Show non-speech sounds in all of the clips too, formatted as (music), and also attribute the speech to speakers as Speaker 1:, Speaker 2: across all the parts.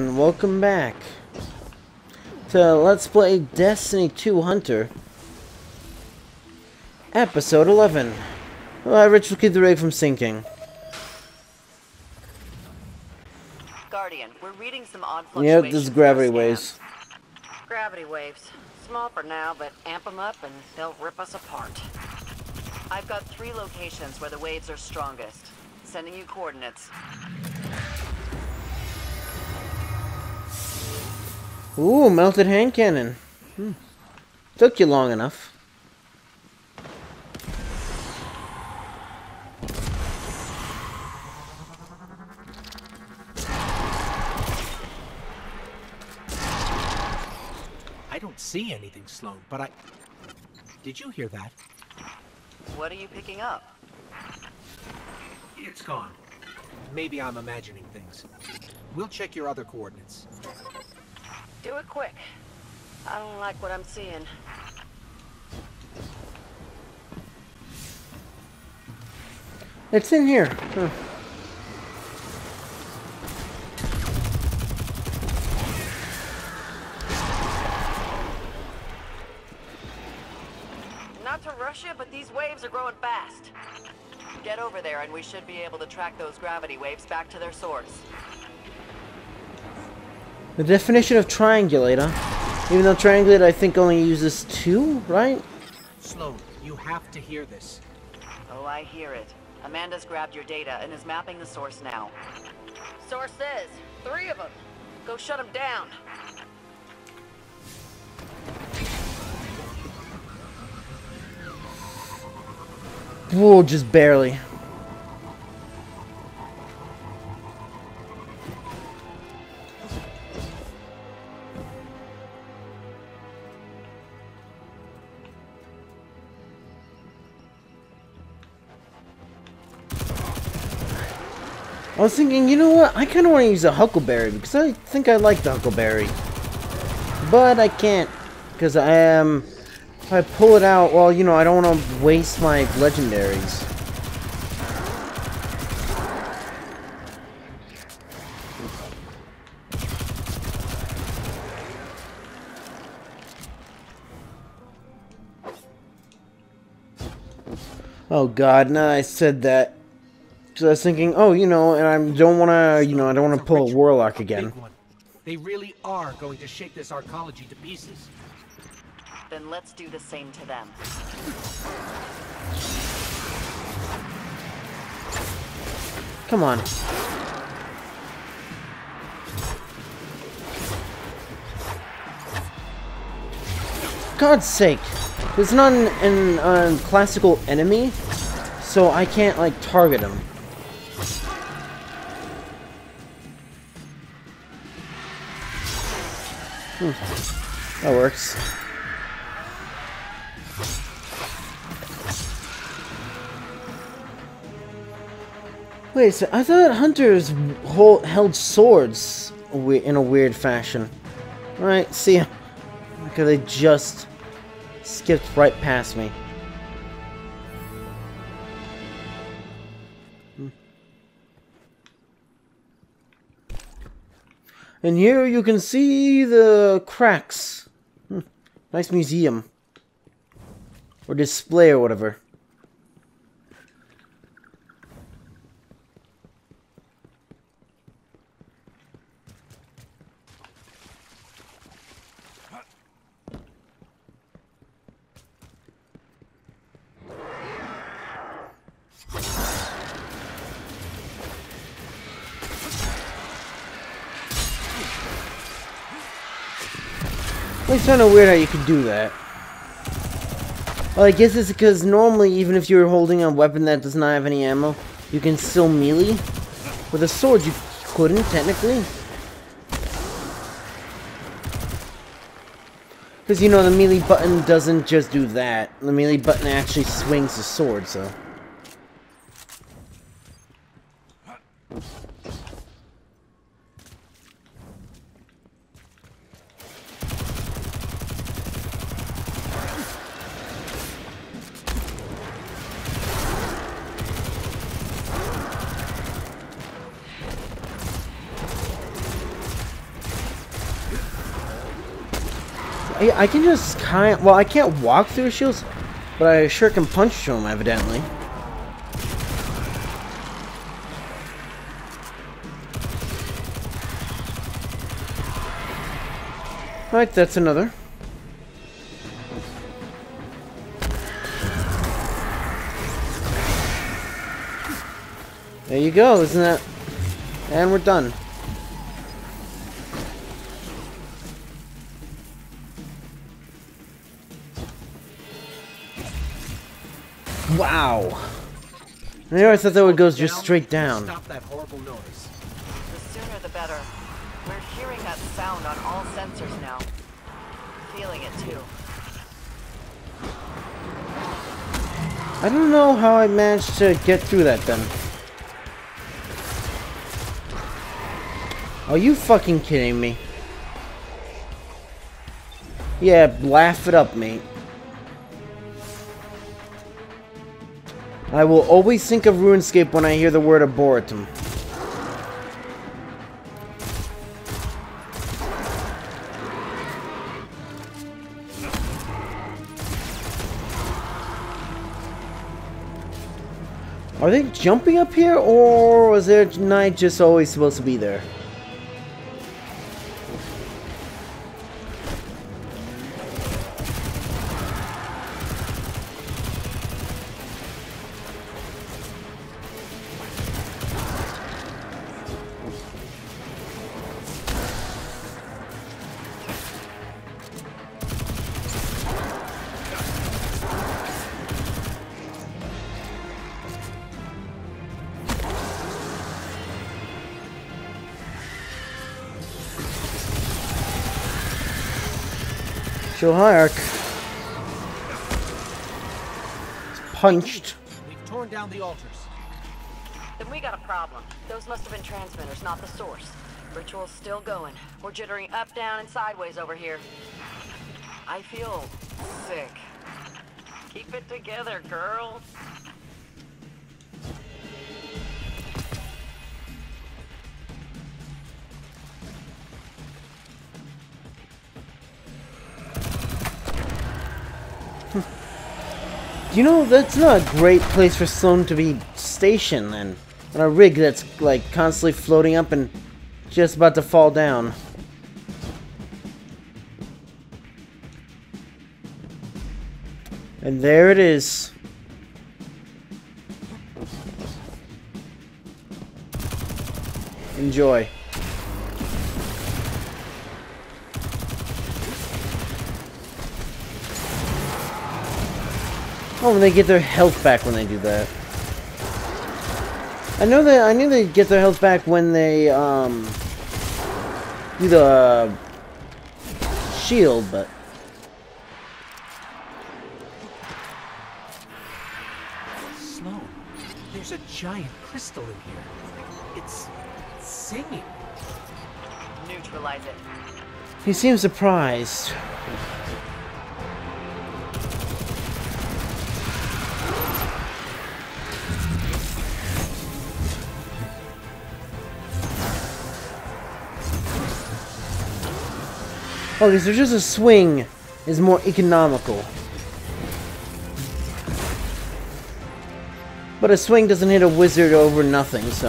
Speaker 1: and welcome back to Let's Play Destiny 2 Hunter, Episode 11. Uh, Rich will keep the rig from sinking.
Speaker 2: Guardian, we're reading some odd
Speaker 1: Yep,
Speaker 2: fluctuations.
Speaker 1: this is gravity waves.
Speaker 2: Gravity waves. Small for now, but amp them up and they'll rip us apart. I've got three locations where the waves are strongest. Sending you coordinates.
Speaker 1: Ooh, melted hand cannon. Hmm. Took you long enough.
Speaker 3: I don't see anything, Sloane, but I... Did you hear that?
Speaker 2: What are you picking up?
Speaker 3: It's gone. Maybe I'm imagining things. We'll check your other coordinates.
Speaker 2: Do it quick. I don't like what I'm seeing.
Speaker 1: It's in here. Huh.
Speaker 2: Not to rush you, but these waves are growing fast. Get over there and we should be able to track those gravity waves back to their source.
Speaker 1: The definition of triangulator. Even though triangulator I think only uses two, right?
Speaker 3: Sloane, you have to hear this.
Speaker 2: Oh, I hear it. Amanda's grabbed your data and is mapping the source now. Source says, three of them. Go shut them down.
Speaker 1: Whoa, just barely. I was thinking, you know what? I kind of want to use a Huckleberry because I think I like the Huckleberry. But I can't because I am. If I pull it out, well, you know, I don't want to waste my legendaries. Oh god, now I said that. So I was thinking, oh, you know, and I don't want to, you know, I don't want to pull a Warlock again.
Speaker 3: They really are going to shake this arcology to pieces.
Speaker 2: Then let's do the same to them.
Speaker 1: Come on. God's sake. There's not an, an uh, classical enemy, so I can't, like, target him. Hmm. That works. Wait, so I thought hunters hold, held swords in a weird fashion. Alright, see ya. Because they just skipped right past me. And here you can see the cracks. Hmm. Nice museum. Or display or whatever. It's kind of weird how you could do that. Well, I guess it's because normally, even if you're holding a weapon that does not have any ammo, you can still melee. With a sword, you couldn't, technically. Because, you know, the melee button doesn't just do that. The melee button actually swings the sword, so... I, can just kind well, I can't walk through shields, but I sure can punch through them, evidently. Alright, that's another. There you go, isn't that? And we're done. Wow. I never thought that would go just straight down.
Speaker 3: Stop that horrible noise.
Speaker 2: The sooner the better. We're hearing that sound on all sensors now. Feeling it too.
Speaker 1: I don't know how I managed to get through that then. Are you fucking kidding me? Yeah, laugh it up, mate. I will always think of RuneScape when I hear the word Arboretum. Are they jumping up here, or was their knight just always supposed to be there? Show Hayek. Punched.
Speaker 3: We've torn down the altars.
Speaker 2: Then we got a problem. Those must have been transmitters, not the source. Ritual's still going. We're jittering up, down, and sideways over here. I feel sick. Keep it together, girl.
Speaker 1: You know, that's not a great place for Sloane to be stationed then. On a rig that's like constantly floating up and just about to fall down. And there it is. Enjoy. Oh, and they get their health back when they do that. I know that I knew they get their health back when they um do the shield, but
Speaker 3: Sloane, there's a giant crystal in here. It's singing.
Speaker 2: Neutralize it.
Speaker 1: he seems surprised. Because there's just a swing is more economical. But a swing doesn't hit a wizard over nothing, so.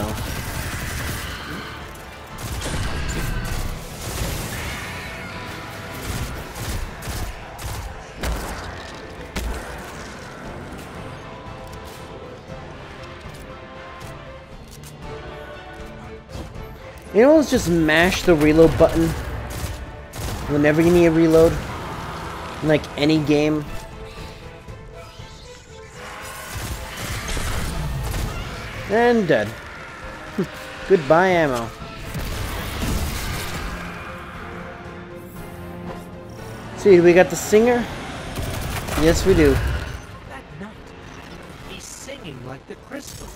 Speaker 1: You know, let's just mash the reload button whenever you need a reload. In like any game. And dead. (laughs) Goodbye ammo. See, we got the singer? Yes, we do.
Speaker 3: That knight. He's singing like the crystal.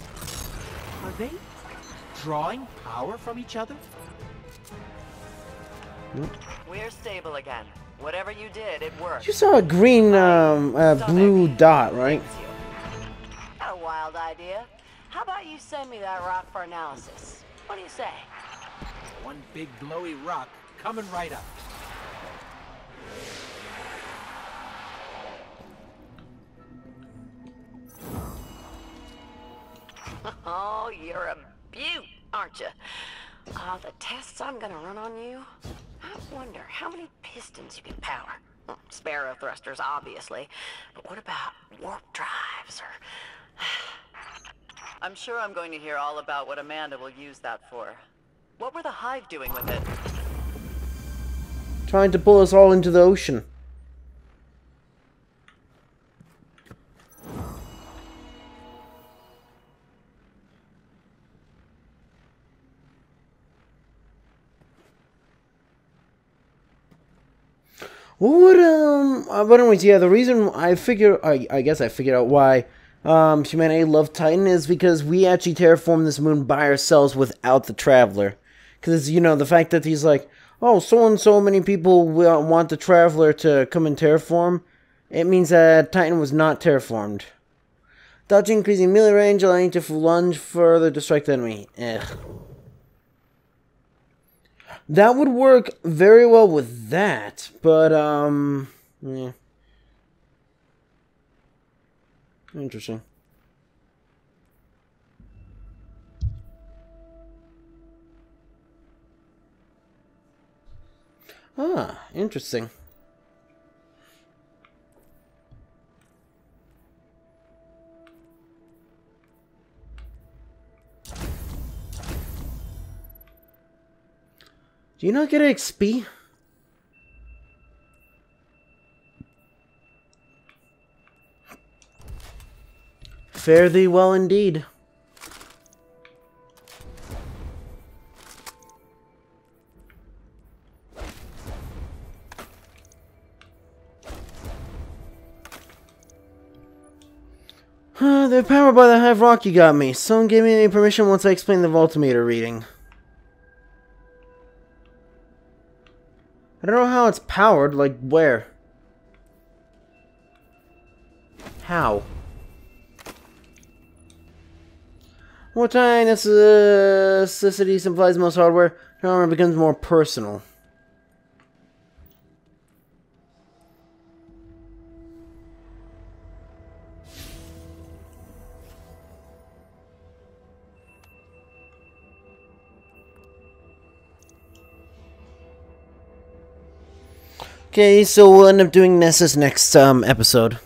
Speaker 3: Are they drawing power from each other? Nope.
Speaker 2: We're stable again. Whatever you did, it worked.
Speaker 1: You saw a green, um, uh, blue dot, right?
Speaker 2: Not a wild idea. How about you send me that rock for analysis? What do you say?
Speaker 3: One big blowy rock coming right up. (laughs)
Speaker 2: Oh, you're a beaut, aren't you? All the tests I'm gonna run on you. I wonder how many pistons you can power. Well, Sparrow thrusters, obviously. But what about warp drives or... I'm sure I'm going to hear all about what Amanda will use that for. What were the Hive doing with it?
Speaker 1: Trying to pull us all into the ocean. What um uh, but anyways, yeah, the reason I figure I I guess I figured out why um humanity loved Titan is because we actually terraformed this moon by ourselves without the traveler. Cuz you know, the fact that he's like, "Oh, so and so many people want the traveler to come and terraform." It means that Titan was not terraformed. Dodging increasing melee range, allowing to lunge further to strike the enemy. Ugh. That would work very well with that, but, um, yeah. Interesting. Ah, interesting. Do you not get XP? Fare thee well indeed. (sighs) They're powered by the Hive Rock you got me. Someone gave me any permission once I explained the voltmeter reading. I don't know how it's powered, like where? How? More time necessity simplifies most hardware, however becomes more personal. Okay, so we'll end up doing Nessus next um, episode.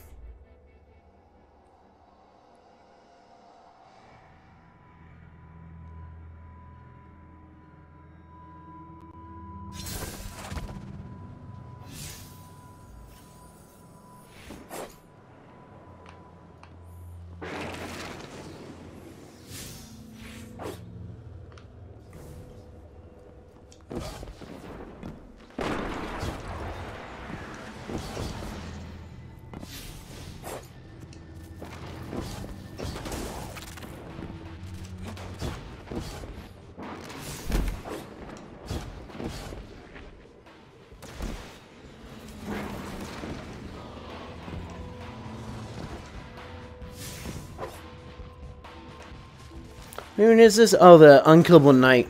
Speaker 1: Who is this? Oh, the unkillable knight.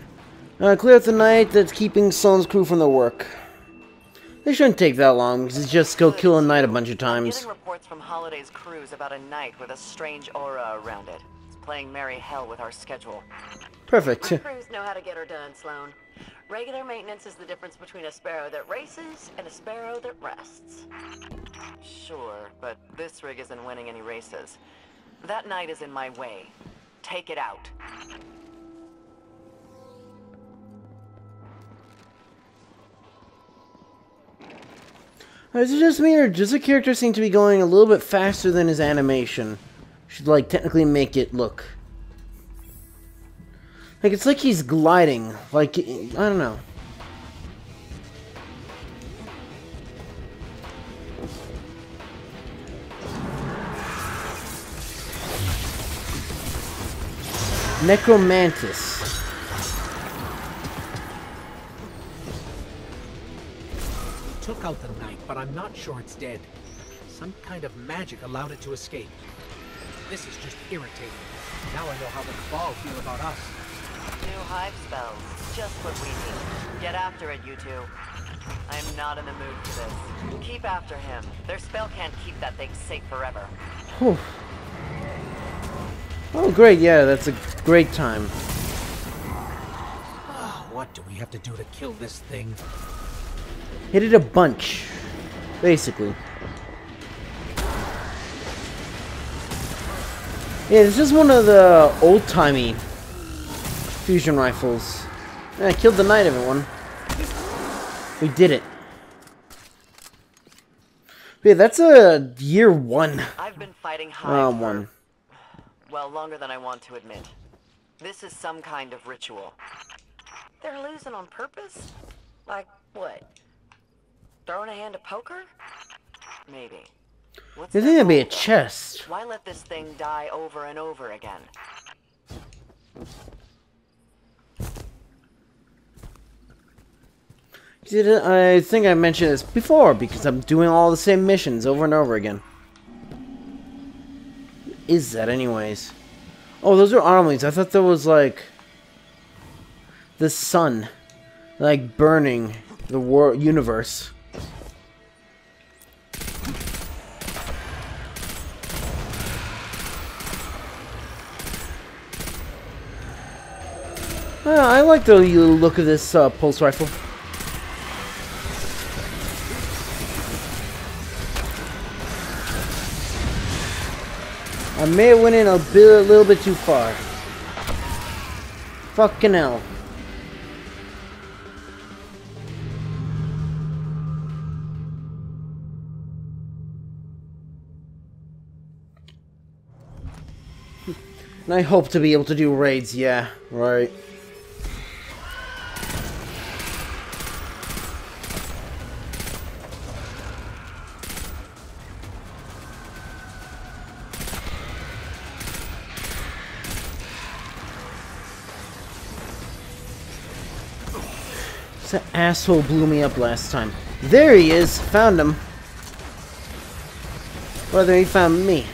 Speaker 1: Uh, clear out the knight that's keeping Sloane's crew from the work. They shouldn't take that long, because it's just go kill a knight a bunch of times.
Speaker 2: Getting reports from Holliday's crews about a knight with a strange aura around it. It's playing merry hell with our schedule.
Speaker 1: Perfect.
Speaker 2: Our crews know how to get her done, Sloane. Regular maintenance is the difference between a sparrow that races and a sparrow that rests. Sure, but this rig isn't winning any races. That knight is in my way. Take it out.
Speaker 1: Is it just me, or does the character seem to be going a little bit faster than his animation? Should, like, technically make it look... Like, it's like he's gliding. Like, I don't know. Necromantis.
Speaker 3: Took out the knight, but I'm not sure it's dead. Some kind of magic allowed it to escape. This is just irritating. Now I know how the Cabal feel about us.
Speaker 2: New hive spells. Just what we need. Get after it, you two. I am not in the mood for this. Keep after him. Their spell can't keep that thing safe forever.
Speaker 1: Whew. Oh, great, yeah, that's a great time.
Speaker 3: Ah, what do we have to do to kill this thing?
Speaker 1: Hit it a bunch, basically. Yeah, this is one of the old-timey fusion rifles. Yeah, I killed the knight everyone. We did it. Yeah, that's a year one.
Speaker 2: I've been fighting
Speaker 1: Hive
Speaker 2: for,
Speaker 1: one.
Speaker 2: Well, longer than I want to admit. This is some kind of ritual. They're losing on purpose? Like what? Throwing a hand of poker? Maybe. What's
Speaker 1: I
Speaker 2: their
Speaker 1: think that'd be a chest.
Speaker 2: Why let this thing die over and over again?
Speaker 1: Did I think I mentioned this before because I'm doing all the same missions over and over again. Is that anyways? Oh, those are armlings. I thought that was like the sun, like burning the world universe. Uh, I like the look of this uh, pulse rifle. I may have went in a, bit, a little bit too far. Fucking hell. (laughs) And I hope to be able to do raids, yeah, right. That asshole blew me up last time. There he is! Found him. Whether he found me.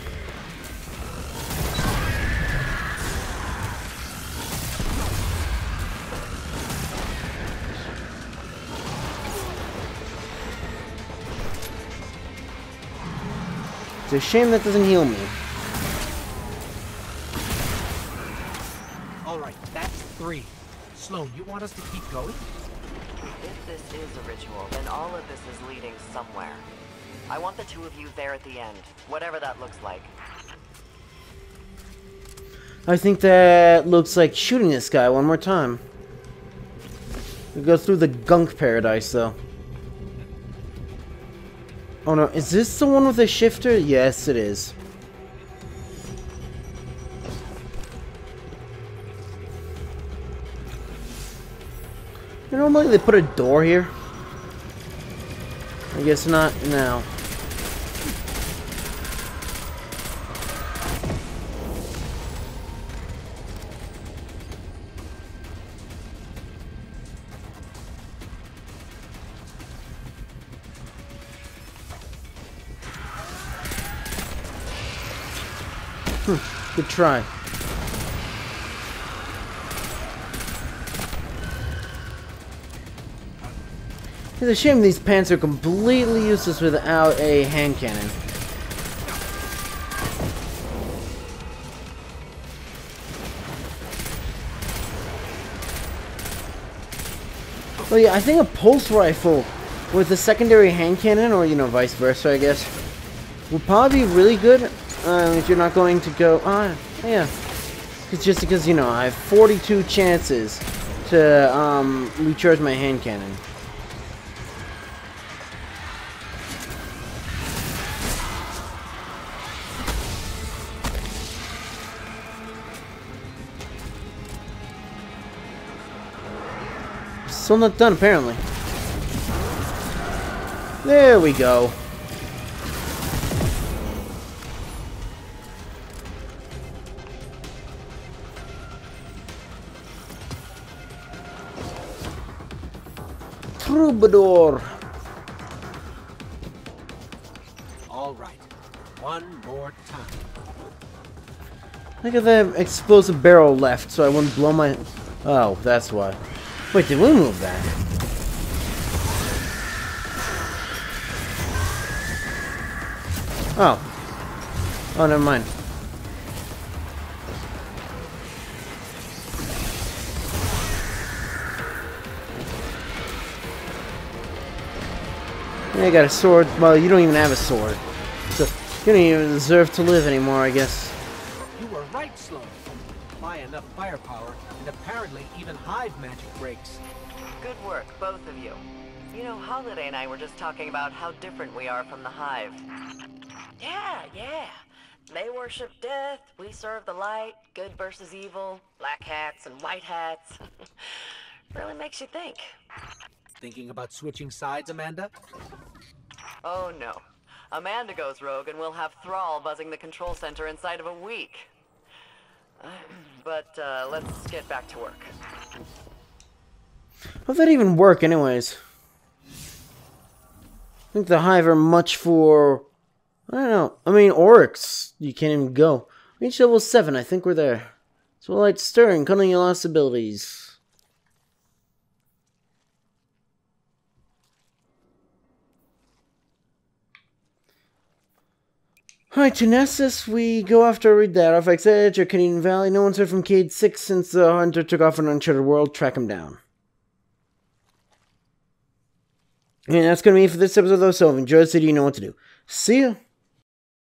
Speaker 1: It's a shame that doesn't heal me.
Speaker 3: All right, that's three. Sloane, you want us to keep going?
Speaker 2: If this is a ritual, then all of this is leading somewhere. I want the two of you there at the end, whatever that looks like.
Speaker 1: I think that looks like shooting this guy one more time. We go through the gunk paradise, though. Oh no, is this the one with the shifter? Yes, it is. Normally they put a door here. I guess not now. Hmm, good try. It's a shame these pants are completely useless without a hand cannon. Well, yeah, I think a pulse rifle with a secondary hand cannon, or, you know, vice versa, I guess, would probably be really good uh, if you're not going to go... Ah, yeah. It's just because, you know, I have 42 chances to um, recharge my hand cannon. Still not done, apparently. There we go. Troubadour.
Speaker 3: All right, one more time.
Speaker 1: Look at that explosive barrel left, so I wouldn't blow my... Oh, that's why. Wait, did we move that? Oh. Oh, never mind. I got a sword. Well, you don't even have a sword. So, you don't even deserve to live anymore, I guess.
Speaker 3: You were right, Sloane. Buy enough firepower, and apparently even hive magic breaks.
Speaker 2: Good work, both of you. You know, Holliday and I were just talking about how different we are from the Hive. Yeah, yeah. They worship death, we serve the light, good versus evil, black hats and white hats. (laughs) really makes you think.
Speaker 3: Thinking about switching sides, Amanda?
Speaker 2: Oh no. Amanda goes rogue and we'll have Thrall buzzing the control center inside of a week. (clears throat) But uh, let's get back to work.
Speaker 1: How'd that even work, anyways? I think the Hive are much for... I don't know. I mean, Oryx, you can't even go. Reach level 7, I think we're there. So light stirring, cutting your last abilities. To Nessus, we go after Read that off X Edge or Canadian Valley. No one's heard from Cayde 6 since the hunter took off on Uncharted World. Track him down. And that's going to be it for this episode, though. So if you enjoyed the video, you know what to do. See ya.